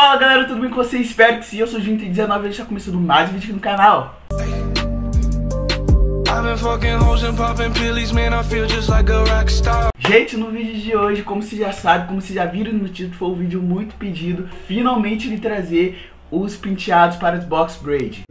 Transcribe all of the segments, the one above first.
Fala galera, tudo bem com vocês? Espero que sim, eu sou o Junto 19 e a gente tá começando mais um vídeo aqui no canal. Gente, no vídeo de hoje, como vocês já sabem, como vocês já viram no título, foi um vídeo muito pedido. Finalmente lhe trazer os penteados para os box braid.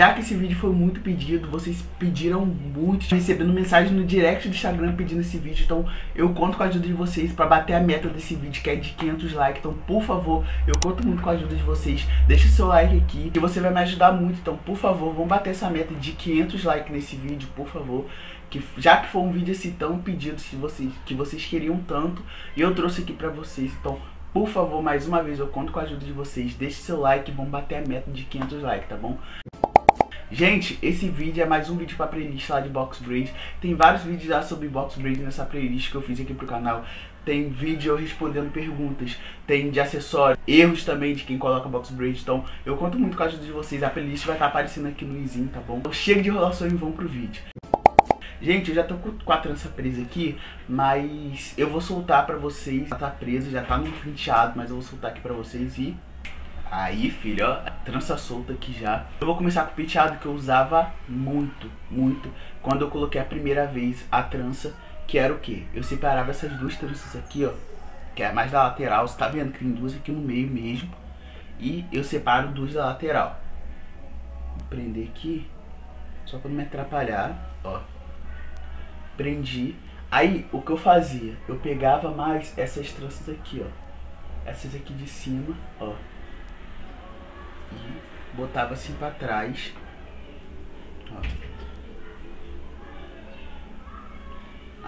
Já que esse vídeo foi muito pedido, vocês pediram muito, recebendo mensagem no direct do Instagram pedindo esse vídeo, então eu conto com a ajuda de vocês para bater a meta desse vídeo, que é de 500 likes, então por favor, eu conto muito com a ajuda de vocês, deixa o seu like aqui, que você vai me ajudar muito, então por favor, vamos bater essa meta de 500 likes nesse vídeo, por favor, que já que foi um vídeo assim tão pedido, se vocês, que vocês queriam tanto, e eu trouxe aqui pra vocês, então por favor, mais uma vez, eu conto com a ajuda de vocês. Deixe seu like e vamos bater a meta de 500 likes, tá bom? Gente, esse vídeo é mais um vídeo pra playlist lá de Box Braid. Tem vários vídeos já sobre Box Braid nessa playlist que eu fiz aqui pro canal. Tem vídeo eu respondendo perguntas, tem de acessório, erros também de quem coloca Box Braid. Então, eu conto muito com a ajuda de vocês. A playlist vai estar aparecendo aqui no izinho, tá bom? Então, chega de enrolação e vamos pro vídeo. Gente, eu já tô com a trança presa aqui, mas eu vou soltar pra vocês. Já tá presa, já tá no penteado, mas eu vou soltar aqui pra vocês e Aí, filho, ó, trança solta aqui já. Eu vou começar com o penteado que eu usava muito, muito. Quando eu coloquei a primeira vez a trança, que era o quê? Eu separava essas duas tranças aqui, ó. Que é mais da lateral, você tá vendo que tem duas aqui no meio mesmo. E eu separo duas da lateral. Vou prender aqui, só pra não me atrapalhar, ó. Prendi. Aí, o que eu fazia? Eu pegava mais essas tranças aqui, ó. Essas aqui de cima, ó botava assim pra trás. Ó.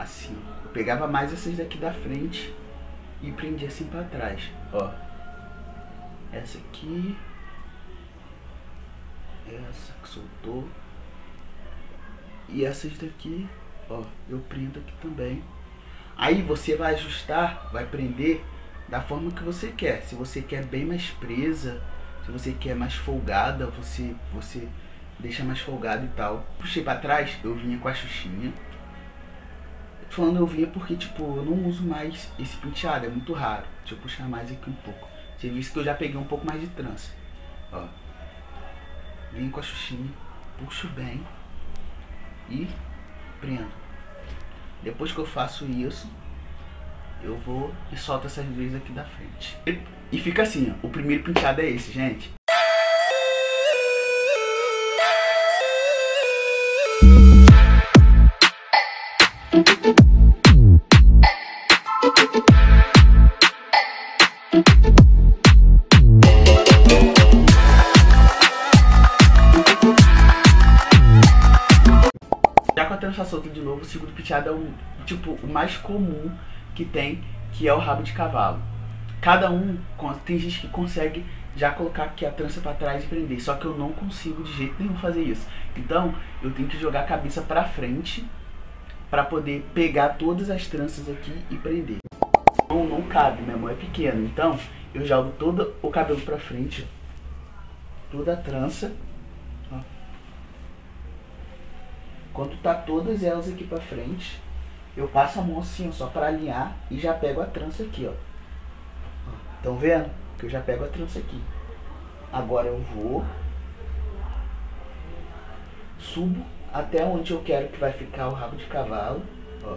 Assim. Eu pegava mais essas daqui da frente e prendia assim pra trás. Ó. Essa aqui. Essa que soltou. E essas daqui, ó, eu prendo aqui também. Aí você vai ajustar, vai prender da forma que você quer. Se você quer bem mais presa, se você quer mais folgada, você, você deixa mais folgado e tal. Puxei pra trás, eu vinha com a xuxinha. Falando eu vinha porque, tipo, eu não uso mais esse penteado, é muito raro. Deixa eu puxar mais aqui um pouco. Você viu que eu já peguei um pouco mais de trança. Ó. Vim com a xuxinha, puxo bem e prendo. Depois que eu faço isso, eu vou e solto essas vezes aqui da frente. E fica assim, ó. O primeiro penteado é esse, gente. Já com a trança solta de novo, o segundo penteado é o, tipo, o mais comum que tem, que é o rabo de cavalo. Cada um, tem gente que consegue já colocar aqui a trança para trás e prender, só que eu não consigo de jeito nenhum fazer isso. Então, eu tenho que jogar a cabeça para frente para poder pegar todas as tranças aqui e prender. Não, não cabe, minha mão é pequena, então eu jogo todo o cabelo para frente, toda a trança. Ó. Quando tá todas elas aqui para frente, eu passo a mão assim, ó, só para alinhar e já pego a trança aqui, ó. Estão vendo? Que eu já pego a trança aqui. Agora eu vou subo até onde eu quero que vai ficar o rabo de cavalo, ó.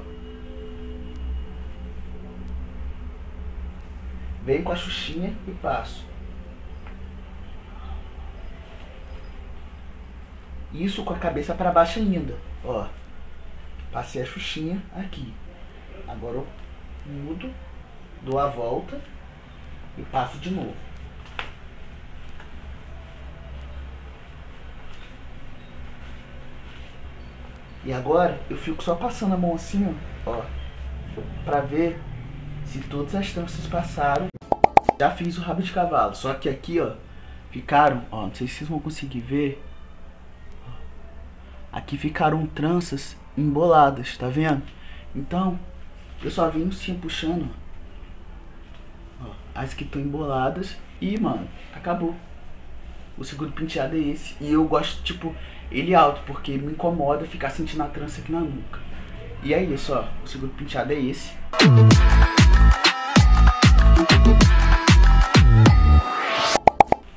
Venho com a xuxinha e passo. Isso com a cabeça para baixo ainda, ó. Passei a xuxinha aqui. Agora eu mudo, dou a volta e passo de novo. E agora eu fico só passando a mão assim, ó, pra ver se todas as tranças passaram. Já fiz o rabo de cavalo, só que aqui, ó, ficaram, ó, não sei se vocês vão conseguir ver. Aqui ficaram tranças emboladas, tá vendo? Então, eu só vim assim puxando ó, as que estão emboladas e, mano, acabou. O segundo penteado é esse. E eu gosto, tipo, ele alto, porque me incomoda ficar sentindo a trança aqui na nuca. E é isso, ó. O segundo penteado é esse.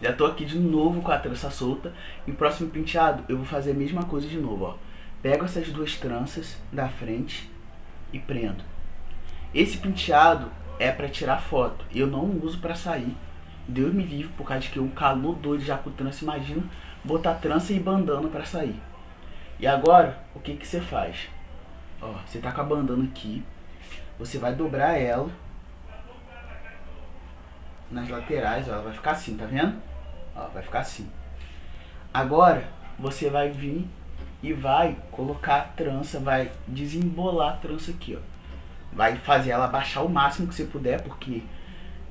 Já tô aqui de novo com a trança solta. E próximo penteado eu vou fazer a mesma coisa de novo, ó. Pego essas duas tranças da frente e prendo. Esse penteado é para tirar foto. Eu não uso para sair. Deus me livre por causa de que um calor doido já com trança. Imagina botar trança e bandana para sair. E agora, o que que você faz? Ó, você tá com a bandana aqui. Você vai dobrar ela nas laterais, ó, ela vai ficar assim, tá vendo? Ó, vai ficar assim. Agora, você vai vir e vai colocar a trança, vai desembolar a trança aqui, ó. Vai fazer ela baixar o máximo que você puder, porque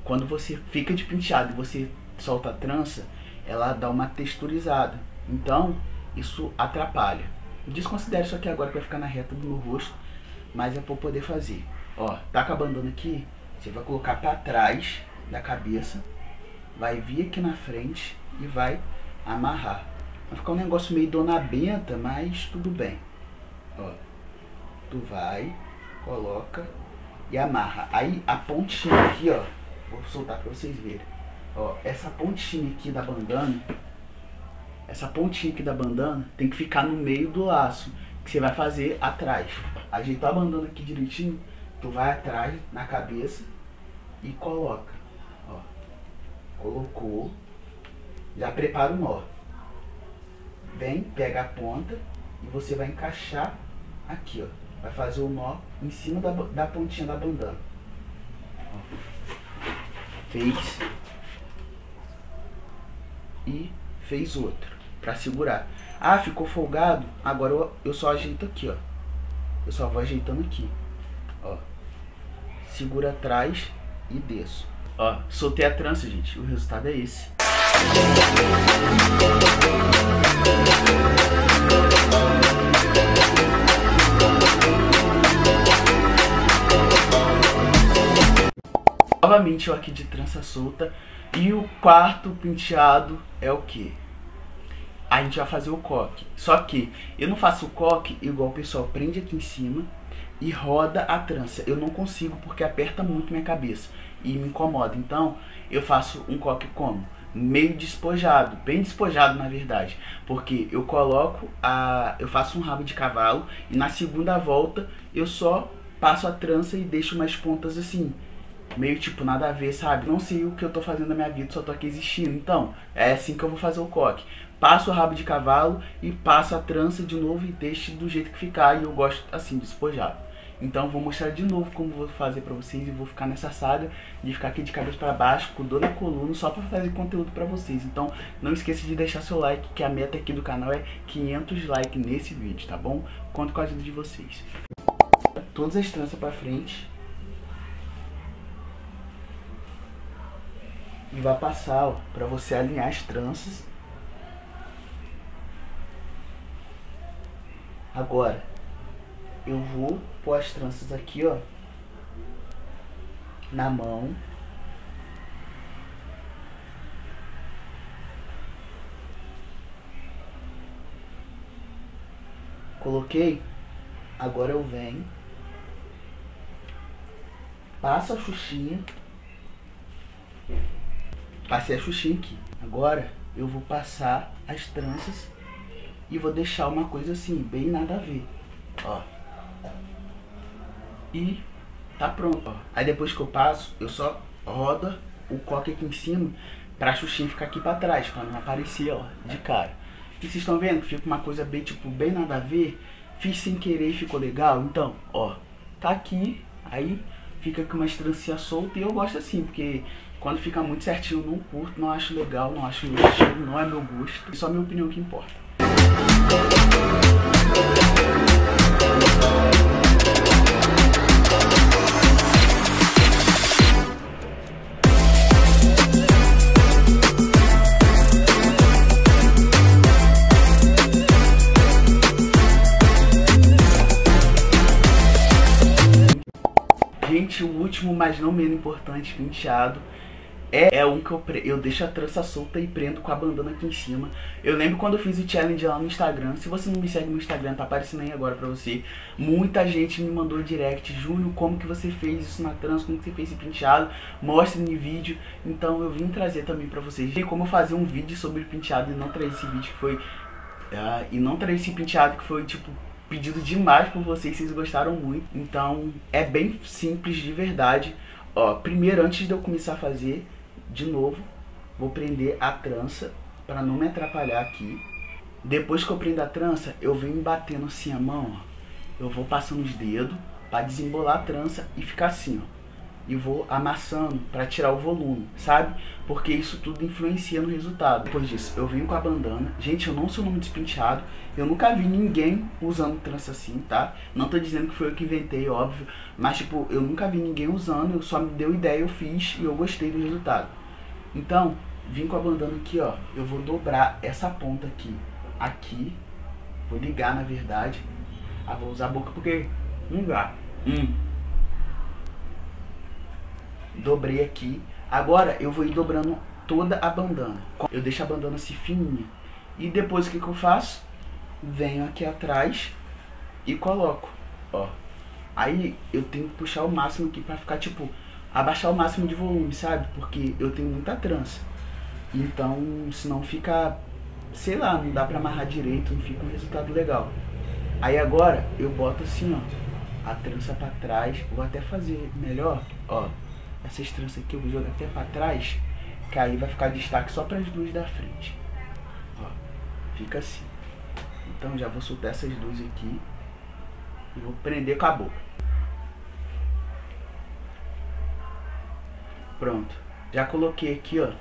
quando você fica de penteado e você solta a trança, ela dá uma texturizada. Então, isso atrapalha. Desconsidere isso aqui agora para ficar na reta do meu rosto, mas é para poder fazer. Ó, tá acabando aqui, você vai colocar para trás da cabeça, vai vir aqui na frente e vai amarrar. Vai ficar um negócio meio dona benta, mas tudo bem. Ó, tu vai, coloca e amarra. Aí a pontinha aqui, ó, vou soltar para vocês verem. Ó, essa pontinha aqui da bandana, essa pontinha aqui da bandana tem que ficar no meio do laço que você vai fazer atrás. Ajeitar a bandana aqui direitinho, tu vai atrás na cabeça e coloca. Colocou, já prepara o nó. Vem, pega a ponta e você vai encaixar aqui, ó. Vai fazer o nó em cima da, da pontinha da bandana. Ó. Fez. E fez outro. Pra segurar. Ah, ficou folgado. Agora eu, eu só ajeito aqui, ó. Eu só vou ajeitando aqui. Ó. Segura atrás e desço. Ó, soltei a trança, gente. O resultado é esse. Novamente eu aqui de trança solta. E o quarto penteado é o que? A gente vai fazer o coque. Só que eu não faço o coque igual o pessoal prende aqui em cima e roda a trança. Eu não consigo porque aperta muito minha cabeça e me incomoda. Então eu faço um coque como? Meio despojado, bem despojado na verdade, porque eu coloco a, eu faço um rabo de cavalo e na segunda volta eu só passo a trança e deixo umas pontas assim, meio tipo nada a ver, sabe? Não sei o que eu tô fazendo na minha vida, só tô aqui existindo. Então, é assim que eu vou fazer o coque. Passo o rabo de cavalo e passo a trança de novo e deixo do jeito que ficar. E eu gosto assim, despojado. Então vou mostrar de novo como vou fazer pra vocês e vou ficar nessa saga de ficar aqui de cabeça pra baixo, com dor na coluna, só pra fazer conteúdo pra vocês. Então não esqueça de deixar seu like, que a meta aqui do canal é 500 likes nesse vídeo, tá bom? Conto com a ajuda de vocês. Todas as tranças pra frente. E vai passar, ó, pra você alinhar as tranças. Agora, eu vou pôr as tranças aqui, ó, na mão. Coloquei, agora eu venho, passo a xuxinha, passei a xuxinha aqui. Agora eu vou passar as tranças e vou deixar uma coisa assim, bem nada a ver, ó e tá pronto. Ó. Aí depois que eu passo, eu só roda o coque aqui em cima pra xuxinha ficar aqui pra trás, pra não aparecer, ó, de cara. E vocês estão vendo? Fica uma coisa bem, tipo, bem nada a ver. Fiz sem querer e ficou legal. Então, ó, tá aqui, aí fica com uma estrancinha solta e eu gosto assim, porque quando fica muito certinho não curto, não acho legal, não acho meu estilo, não é meu gosto. É só minha opinião que importa. O último, mas não menos importante, penteado, é, é um que eu, eu deixo a trança solta e prendo com a bandana aqui em cima. Eu lembro quando eu fiz o challenge lá no Instagram. Se você não me segue no Instagram, tá aparecendo aí agora pra você. Muita gente me mandou direct. Júnior, como que você fez isso na trança? Como que você fez esse penteado? Mostre no vídeo. Então eu vim trazer também pra vocês. E como fazer um vídeo sobre penteado e não trazer esse vídeo que foi... Uh, e não trazer esse penteado que foi, tipo, pedido demais por vocês. Vocês gostaram muito. Então é bem simples de verdade. Ó, primeiro, antes de eu começar a fazer de novo, vou prender a trança para não me atrapalhar aqui. Depois que eu prendo a trança, eu venho batendo assim a mão, ó. Eu vou passando os dedos para desembolar a trança e ficar assim, ó. E vou amassando para tirar o volume, sabe? Porque isso tudo influencia no resultado. Depois disso, eu venho com a bandana. Gente, eu não sou nome despenteado. Eu nunca vi ninguém usando trança assim, tá? Não tô dizendo que foi eu que inventei, óbvio. Mas, tipo, eu nunca vi ninguém usando. Eu só me deu ideia, eu fiz e eu gostei do resultado. Então, vim com a bandana aqui, ó. Eu vou dobrar essa ponta aqui. Aqui. Vou ligar, na verdade. Ah, vou usar a boca porque não dá. Hum. Dobrei aqui. Agora eu vou ir dobrando toda a bandana. Eu deixo a bandana assim fininha. E depois o que, que eu faço? Venho aqui atrás e coloco. Ó. Aí eu tenho que puxar o máximo aqui pra ficar tipo abaixar o máximo de volume, sabe? Porque eu tenho muita trança. Então, senão fica, sei lá, não dá pra amarrar direito, não fica um resultado legal. Aí agora eu boto assim, ó, a trança pra trás, vou até fazer melhor, ó, essas tranças aqui eu vou jogar até pra trás, que aí vai ficar destaque só para as duas da frente. Ó, fica assim. Então já vou soltar essas duas aqui e vou prender com a boca. Pronto. Já coloquei aqui, ó.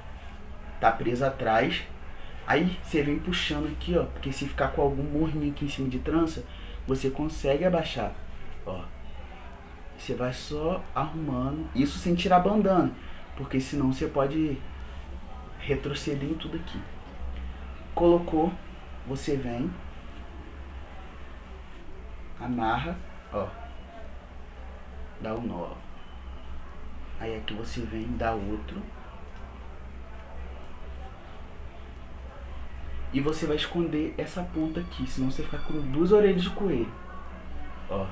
Tá preso atrás. Aí você vem puxando aqui, ó. Porque se ficar com algum morrinho aqui em cima de trança, você consegue abaixar. Ó. Você vai só arrumando. Isso sem tirar bandana. Porque senão você pode retroceder em tudo aqui. Colocou, você vem. Amarra, ó. Dá um nó. Aí aqui você vem, dá outro. E você vai esconder essa ponta aqui, senão você fica com duas orelhas de coelho. Ó,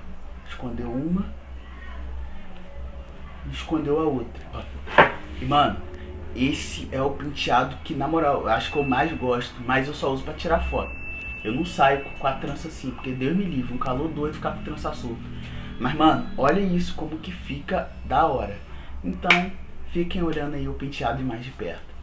escondeu uma. Escondeu a outra. E mano, esse é o penteado que na moral, eu acho que eu mais gosto, mas eu só uso pra tirar foto. Eu não saio com a trança assim, porque Deus me livre, um calor doido ficar com trança solta. Mas mano, olha isso como que fica da hora. Então, fiquem olhando aí o penteado mais de perto.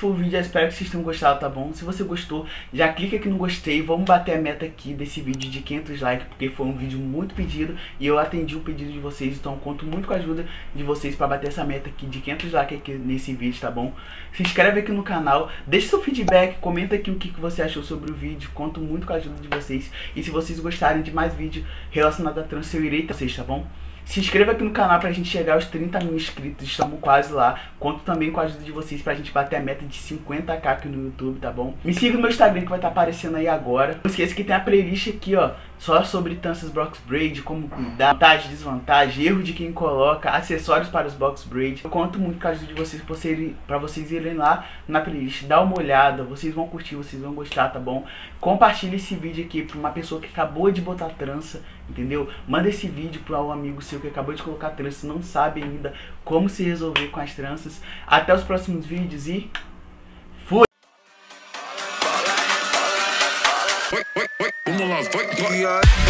Foi o vídeo, eu espero que vocês tenham gostado, tá bom? Se você gostou, já clica aqui no gostei, vamos bater a meta aqui desse vídeo de 500 likes, porque foi um vídeo muito pedido e eu atendi o pedido de vocês, então conto muito com a ajuda de vocês para bater essa meta aqui de 500 likes aqui nesse vídeo, tá bom? Se inscreve aqui no canal, deixa seu feedback, comenta aqui o que, que você achou sobre o vídeo, conto muito com a ajuda de vocês e se vocês gostarem de mais vídeo relacionado a trans, eu irei vocês, tá bom? Se inscreva aqui no canal pra gente chegar aos 30 mil inscritos, estamos quase lá. Conto também com a ajuda de vocês pra gente bater a meta de 50k aqui no YouTube, tá bom? Me siga no meu Instagram que vai estar tá aparecendo aí agora. Não esqueça que tem a playlist aqui, ó, só sobre tranças box braid, como cuidar, vantagem, desvantagem, erro de quem coloca, acessórios para os box braid. Eu conto muito com a ajuda de vocês pra vocês, irem lá na playlist, dar uma olhada, vocês vão curtir, vocês vão gostar, tá bom? Compartilhe esse vídeo aqui pra uma pessoa que acabou de botar trança, entendeu? Manda esse vídeo para um amigo seu que acabou de colocar trança, não sabe ainda como se resolver com as tranças. Até os próximos vídeos e Vamos lá, vai, vai.